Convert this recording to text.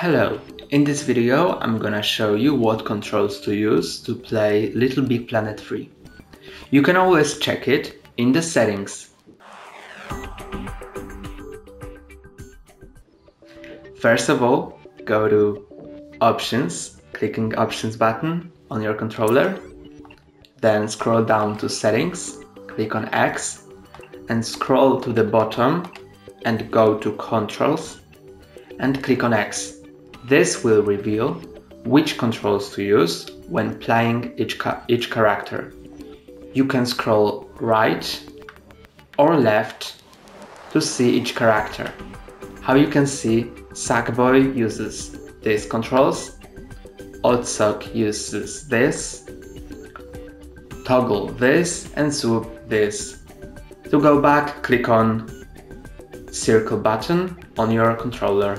Hello, in this video I'm gonna show you what controls to use to play Little Big Planet 3. You can always check it in the settings. First of all, go to Options, clicking Options button on your controller, then scroll down to Settings, click on X, and scroll to the bottom and go to Controls and click on X. This will reveal which controls to use when playing each, each character. You can scroll right or left to see each character. How you can see, Sackboy uses these controls, Oddsock uses this, toggle this and swoop this. To go back, click on circle button on your controller.